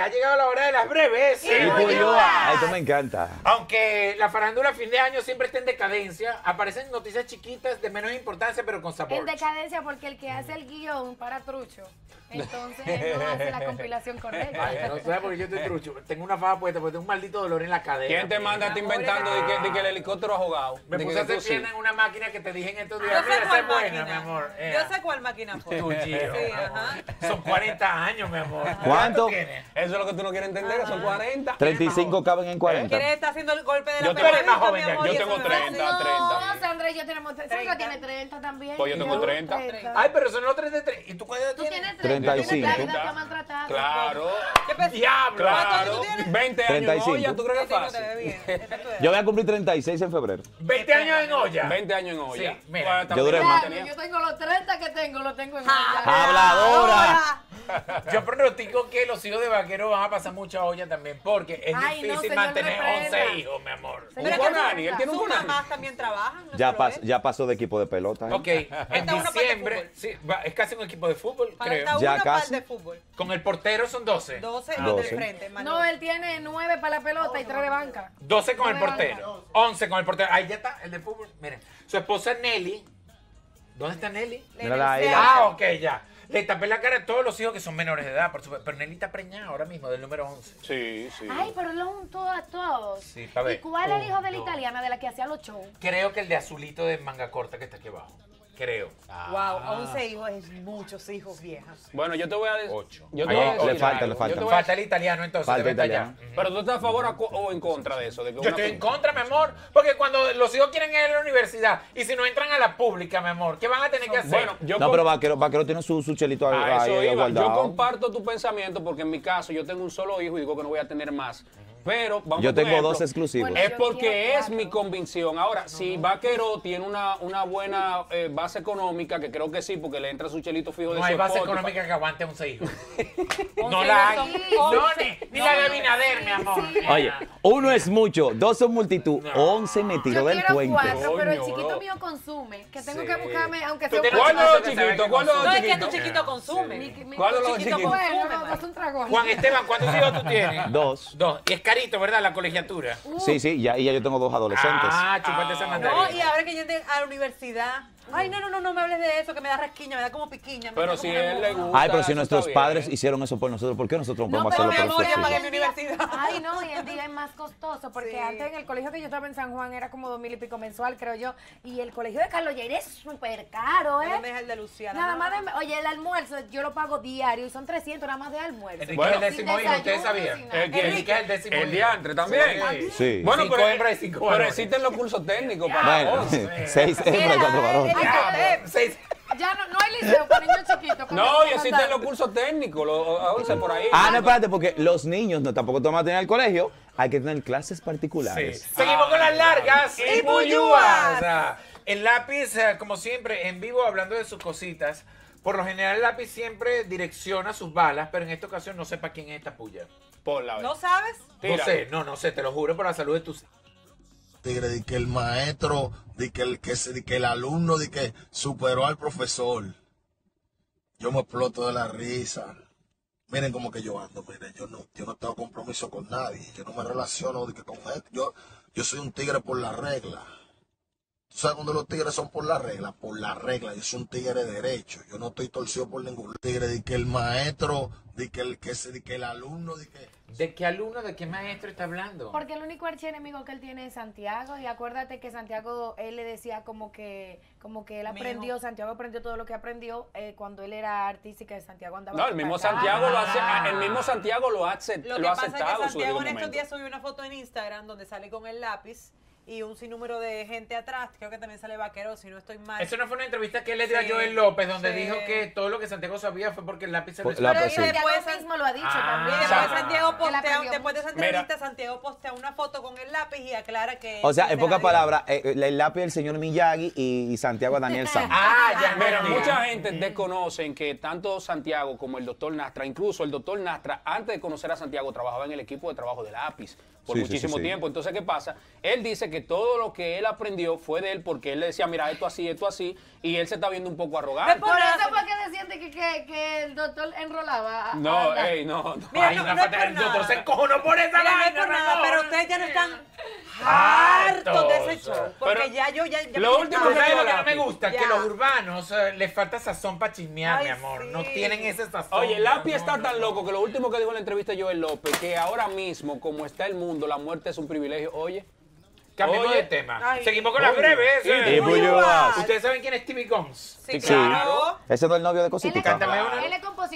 Ha llegado la hora de las breves. Y Ay, esto me encanta. Aunque la farándula a fin de año siempre está en decadencia, aparecen noticias chiquitas de menos importancia, pero con sabor. En decadencia porque el que hace el guion para trucho, entonces él no hace la compilación correcta. Ay, no sé porque yo estoy trucho. Tengo una faja puesta porque tengo un maldito dolor en la cadera. ¿Quién te manda a inventando de que, de que el helicóptero ha jugado? Me De puse a hacer sí. en una máquina que te dije en estos Yo días. Mira, cuál máquina. mi amor. Yo sé cuál máquina fue. tu Gio. Sí, ajá. Son 40 años, mi amor. ¿Cuánto? tienes? Eso es lo que tú no quieres entender, son 40. 35 caben en 40. ¿Quieres estar haciendo el golpe de la Yo más joven que yo Y eso tengo me va a 30, hacer- 30. No, Sandra y yo tenemos. Sandra 30. tiene 30 también. Pues yo tengo 30. Ay, pero son los 3 de 3. ¿Y tú cuál edad Tú tienes? tienes 30. 35. Tienes 30 que maltratada. Claro, ¿Qué pes- Diablo. ¿Cuántos claro. años tú tienes? 20 años en 35. olla, ¿tú crees que es fácil? Yo voy a cumplir 36 en febrero. 20 años en olla. 20 años en olla. Sí, mira. Bueno, Yo duré más. Yo tengo los 30 que tengo, los tengo en Ah, ella. ¡Habladora! Yo pronostico que los hijos de vaquero van a pasar mucha olla también, porque es Ay, no, difícil señor, mantener reprenda. 11 hijos, mi amor. Un Señora, Conani, él tiene un Sus Conani. mamás también trabajan. no Ya, pas- ya pasó de equipo de pelota. ¿eh? Ok, en diciembre, sí, va- es casi un equipo de fútbol, Falta creo. Ya una casi. de fútbol. Con el portero son 12. 12 Ah, del 12. frente. más No, él tiene 9 para la pelota y 3 de banca. 12 con el No portero. 11 con el portero. Ahí ya está, el de fútbol. Miren, su esposa Nelly. ¿Dónde está Nelly? Ahí. Ah, ok, ya. Le tapé la cara a todos los hijos que son menores de edad, por supuesto. Pero Nelly está preñada ahora mismo, del número 11. Sí, sí. Ay, pero lo juntó a todos. Sí, pa' ver. ¿Y cuál es el hijo de la italiana de la que hacía los shows? Creo que el de azulito de manga corta que está aquí abajo. Creo. Wow, 11 hijos es muchos hijos viejas. Bueno, yo te voy a decir. Ocho. Yo te Ahí voy a le falta, algo. le falta. Yo te voy a- Falta el italiano entonces. Falta estar italiano. Pero tú estás a favor o en contra de eso. De que Yo una- estoy en contra, mi amor, porque cuando los hijos quieren ir a la universidad y si no entran a la pública, mi amor, ¿qué van a tener que hacer? Bueno, yo No, pero Vaquero, Vaquero tiene su, su chelito ahí. Yo comparto tu pensamiento porque en mi caso yo tengo un solo hijo y digo que no voy a tener más. Pero vamos Yo tengo ejemplo. dos exclusivos. Bueno, Es porque es mi convicción. Ahora, si Vaquero tiene una, una buena eh, base económica, que creo que sí, porque le entra su chelito fijo de no hay base Spotify. económica que aguante 11 hijos. no Once la hay. No, ni, la de Abinader, mi amor. Oye, uno es mucho, dos son multitud, once me tiró Yo del quiero puente. cuatro, pero el chiquito mío consume, que tengo Sí. que buscarme, aunque sea un ¿Cuál de chiquito los que sabe chiquitos? que ¿Cuál de los No, es que tu chiquito consume. ¿Cuál chiquito es un tragón. Juan Esteban, ¿cuántos hijos tú tienes? Dos. Dos. Y es carito, ¿verdad? La colegiatura. Sí, sí, ya, y ya yo tengo dos adolescentes. Ah, chúpate esa Ah, mandarina. No, y ahora que yo entré a la universidad. Ay, no, no, no, no me hables de eso, que me da rasquiña, me da como piquiña. Pero si él le gusta. Ay, pero si nuestros padres hicieron eso por nosotros, ¿por qué nosotros no No, podemos pero hacerlo mi por amor, ya nuestros pagué mi universidad. Ay, no, hoy en día es más costoso porque Sí. antes en el colegio que yo estaba en San Juan era como dos mil y pico mensual, creo yo. Y el colegio de Carlos Lleire es súper caro, No me ¿eh? dejes el de Luciana. Nada no. más de, oye, el almuerzo yo lo pago diario y son 300 nada más de almuerzo. Enrique Bueno. es el décimo hijo, ¿ustedes sabían? El que- Enrique es el décimo El hijo. diantre también. Sí. Sí. Bueno, Cinco pero, y pero varones. existen los cursos técnicos para Bueno, seis hembras y cuatro varones. Ya, eh, seis- Ya no, no hay liceo para niños chiquitos. No, y nos existen mandaron. los cursos técnicos, los a 11 por ahí. Ah, no, espérate, porque los niños no tampoco te van a tener al colegio, hay que tener clases Sí. particulares. Seguimos con las largas y y. Ah, El lápiz, eh, como siempre, en vivo hablando de sus cositas. Por lo general, el lápiz siempre direcciona sus balas, pero en esta ocasión no sé para quién es esta puya. Por la ¿No sabes? No Tira. sé, no, no sé, te lo juro por la salud de tus. Tigre, de que el maestro, de que el, que, que el alumno, de que superó al profesor. Yo me exploto de la risa. Miren cómo que yo ando, miren, yo no, yo no tengo compromiso con nadie, yo no me relaciono de que con gente, yo, yo soy un tigre por la regla. ¿Tú sabes los tigres son por la regla? Por la regla, yo soy un tigre derecho, yo no estoy torcido por ningún tigre, de que el maestro, de que el, que se, de que el alumno, de que... ¿De qué alumno, de qué maestro está hablando? Porque el único archienemigo que él tiene es Santiago y acuérdate que Santiago, él le decía como que como que él aprendió. Santiago aprendió todo lo que aprendió eh, cuando él era artista y que Santiago andaba No, el mismo. Santiago lo hace, Ah. el mismo Santiago lo ha, Lo lo que ha pasa es que aceptado Santiago en estos días subió una foto en Instagram donde sale con el lápiz y un sinnúmero de gente atrás. Creo que también sale vaquero, si no estoy mal. Eso no fue una entrevista que él le dio Sí, a Joel López, donde sí. dijo que todo lo que Santiago sabía fue porque el lápiz se lo Por- la- Pero sí. Santiago Después- mismo lo ha dicho Ah. también. Después Ah. Santiago postea, después de esa Mira. entrevista, Santiago postea una foto con el lápiz y aclara que. O sea, en pocas palabras, eh, eh, el lápiz del señor Miyagi y, y Santiago Daniel Sam. Ah, ya Mira, entendí. mucha gente desconocen que tanto Santiago como el doctor Nastra, incluso el doctor Nastra, antes de conocer a Santiago, trabajaba en el equipo de trabajo de lápiz por Sí, muchísimo sí, sí. tiempo. Entonces, ¿qué pasa? Él dice que todo lo que él aprendió fue de él porque él le decía, mira, esto así, esto así, y él se está viendo un poco arrogante. Por eso fue que decían de que, que, que el doctor enrolaba. a- No, a- ey, no, no. Mira, Ay, no- no por el doctor nada. se encojonó por esa no pero ustedes ya no están hartos de ese show. Porque Pero ya yo ya. ya lo me último ¿Tú que lo que no me gusta? Que Ya. los urbanos eh, les falta sazón para chismear, Ay, mi amor. No tienen ese sazón. Oye, Lapi No, está no, tan no. loco que lo último que dijo en la entrevista de Joel López, que ahora mismo, como está el mundo, la muerte es un privilegio. Oye, Cambiemos Oye. de tema. Ay. Seguimos con las breves. Sí, eh. ¿Ustedes saben quién es Stevie Guns? Sí, Sí. claro. Ese no es el novio de Él. Cántame una.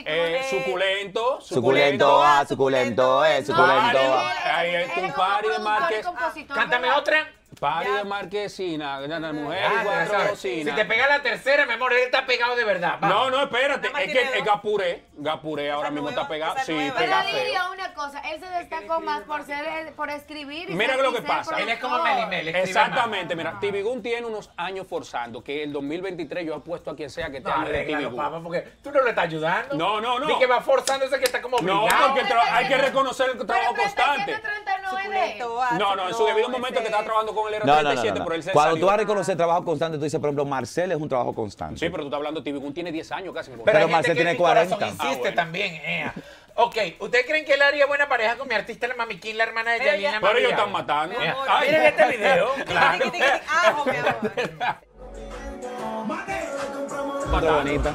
Es compositor. eh, Eh, suculento, Suculento, ah, suculento, eh, No, suculento. él- ah. Ahí él es tu como party de Márquez. Cántame otra. Pari Ya. de marquesina, una mujer Ah, y ya cuatro sabes. bocinas. Si te pega la tercera, mi amor, él está pegado de verdad. No, no, espérate, es que es. Gapuré, Gapuré ahora mismo nueva, está pegado, sí, pega feo. Cosa, él se destacó más por ser por escribir y Mira ser- lo y que ser pasa. Él es como productor. Melimel. Exactamente, mira, Tibigún tiene unos años forzando que el 2023 yo apuesto a quien sea que te No, hable de arréglalo, Tibigún. papá, porque tú no le estás ayudando. No, no, no. Di que va forzando ese que está como No, obligado. porque el tra- hay que reconocer el trabajo Pero constante. 3739. Suculento, No, no, en su debido momento que estaba es- trabajando con él era No, no, no, 37, no, pero él se Cuando salió. tú vas a reconocer trabajo constante, tú dices, por ejemplo, Marcel es un trabajo constante. Sí, pero tú estás hablando, Tibigún tiene 10 años casi. Pero, Marcel tiene en mi corazón 40. Insiste Ah, también. eh. Ok, ¿ustedes creen que él haría buena pareja con mi artista, la Mami King, la hermana de Yalina ya- Pero ellos están matando. Miren este video. Ajo, mi amor. Qué bonita.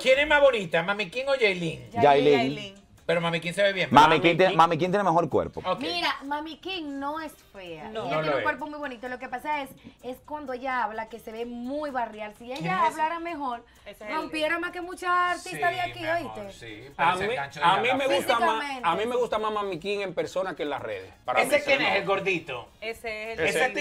¿Quién es más bonita, Mami King o Yailin? Yailin. Pero Mami King se ve bien. Mami King tiene- King. Mami King tiene mejor cuerpo. Mira, Mami King no es fea. No. ella No tiene lo un es. cuerpo muy bonito. Lo que pasa es, es cuando ella habla que se ve muy barrial. Si ¿Quién ella es? hablara mejor, Ese es el- rompiera más que muchas artistas de aquí, ¿oíste? Sí, A mí, a mí me gusta más, Físicamente. a mí me gusta más Mami King en persona que en las redes. Para mí, ¿Ese quién es, el gordito? Ese es el Ese que es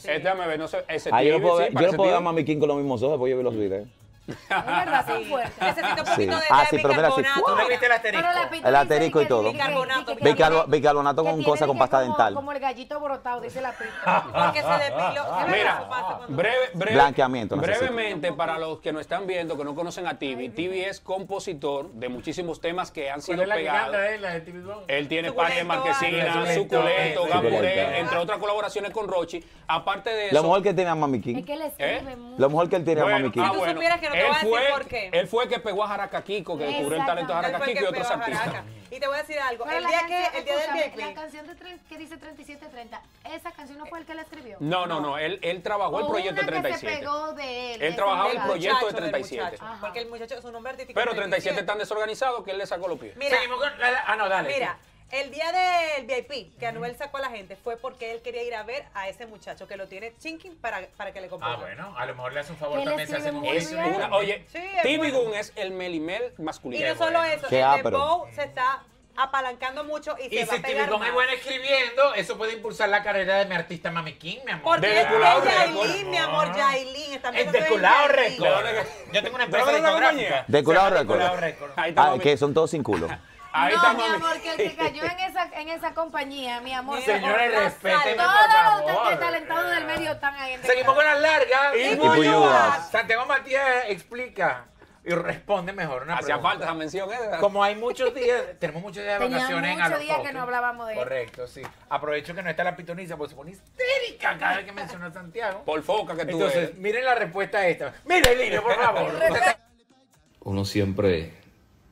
sí. Este, no sé, ese Ah, yo no puedo, ver- yo no puedo ver a. Mami King con los mismos ojos, porque yo vi los videos. Es verdad, son fuertes. Necesita un Sí. poquito de, Ah, sí, pero mira, sí. bicarbonato. ¿Tú le viste el asterisco? El asterisco y todo. Bicarbonato, bicarbonato con cosas con pasta dental. Como el gallito brotado, dice la pintura. Porque se depiló. ¿Sabes Mira, lo breve, breve- Blanqueamiento brevemente, para los que nos están viendo, que no conocen a Tibi, Tibi es compositor de muchísimos temas que han ¿Cuál sido pegados. él, la de TV Guns? Él tiene de Marquesina, Suculento, Suculento. entre otras colaboraciones con Rochi. Aparte de eso. La mujer que tiene a Mami Es King. que él escribe ¿Eh? mucho. La mujer que él tiene a Mami King. ah, tú bueno. supieras que no te Él voy a decir fue- por qué. Él fue el que pegó a Jaracaquico, que descubrió el talento de Él fue el Jaracaquico que y otros pegó a artistas. Jaraca. Y te voy a decir algo. Pero El día canción, que, el día del. La canción de que dice 3730, esa canción no fue el que la escribió. No, no, no, él, él trabajó el proyecto una que se 37. pegó de él. Él de trabajaba el proyecto de muchacho, del 37. muchacho, Ajá. Porque el muchacho es un nombre artístico. Pero 37 tan desorganizado que él le sacó los pies. Mira, Seguimos con la- Ah, no, dale. Mira, el día del VIP que Anuel sacó a la gente fue porque él quería ir a ver a ese muchacho que lo tiene chinking para, para que le componga. Ah, bueno, a lo mejor le hace un favor también, se hace un una, oye, Sí, bueno. Gun es el melimel Y masculino. no solo bueno. eso, Qué el ápero. dembow se está apalancando mucho y, Y se va si a pegar Gun es más. bueno escribiendo, eso puede impulsar la carrera de mi artista Mami King, mi amor. Porque De Yailin, mi amor. Yailin. Está Es viendo de que Culao Yailin. Record. ¿De dónde Yo tengo una ¿De empresa discográfica. compañía? De Culao Se llama Record. Ah, que son todos sin culo. Ahí no, mi amor, que el que cayó en esa, en esa compañía, mi amor. Señores, por Todos los talentados del medio están ahí. en Seguimos con las largas. Y Buyuas. Santiago Matías explica y responde mejor una Hacía falta esa mención, ¿eh? Como hay muchos días, tenemos muchos días de Tenía vacaciones en muchos días que no hablábamos de. Correcto, sí. Aprovecho que no está la pitoniza porque se pone histérica cada vez que menciona a Santiago. Por foca que tú Entonces, eres. miren la respuesta a esta. Mire, Lino, por favor. uno siempre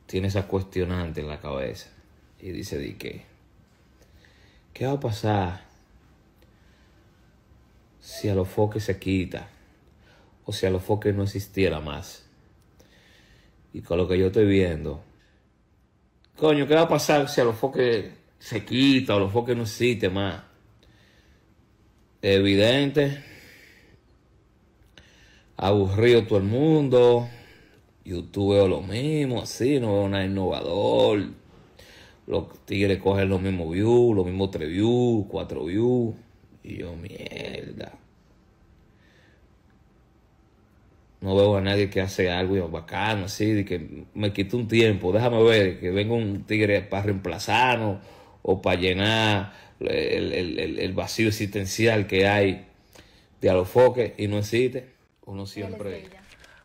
tiene esa cuestionante en la cabeza y dice di que ¿qué va a pasar si a los foques se quita o si a los foques no existiera más? Y con lo que yo estoy viendo, coño, ¿qué va a pasar si a los foques se quita o los foques no existe más? Evidente, aburrido todo el mundo, YouTube veo lo mismo, así, no veo nada innovador. Los tigres cogen los mismos views, los mismos 3 views, 4 views. Y yo, mierda. No veo a nadie que hace algo bacano, así, de que me quito un tiempo, déjame ver, que venga un tigre para reemplazarnos o para llenar el, el- el- el vacío existencial que hay de Alofoque y no existe. Uno siempre...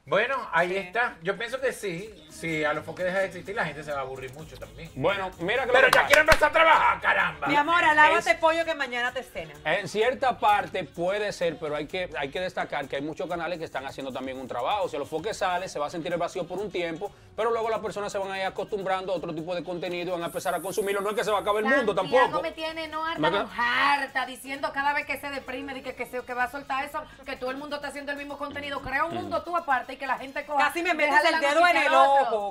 Bueno, ahí está. Yo pienso que sí. Si a los foques deja de existir, la gente se va a aburrir mucho también. Bueno, mira que lo Pero que ya quiero empezar a trabajar, caramba. Mi amor, alábate Es- pollo que mañana te cenan. En cierta parte puede ser, pero hay que, hay que destacar que hay muchos canales que están haciendo también un trabajo. Si a los foques sale, se va a sentir el vacío por un tiempo, pero luego las personas se van a ir acostumbrando a otro tipo de contenido, van a empezar a consumirlo. No es que se va a acabar el mundo tampoco. me tiene no harta, no harta, diciendo cada vez que se deprime, de que, que, se- que va a soltar eso, que todo el mundo está haciendo el mismo contenido. Crea un mundo tú aparte y que la gente coja. Casi me metes el dedo en el ojo.